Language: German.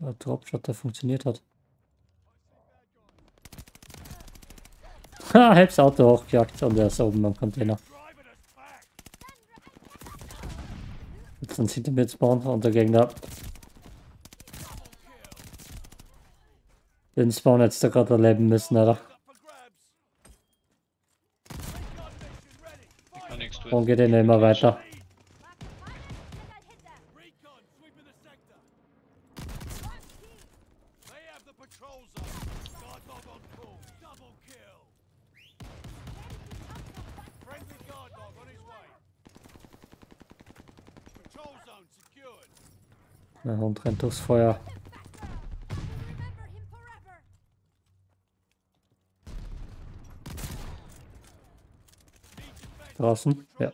der Dropshot, der funktioniert hat. Ha, hab's Auto hochgejagt und er ist oben am Container. Jetzt sind hinter mir Spawn und der Gegner. Den Spawn hättest du gerade erleben müssen, tun. Und geht den immer weiter. Zone. Guard dog on call. Double kill. Friendly guard dog on his way. Patrol zone secured. Der Hund rennt durchs Feuer. Draußen? Ja.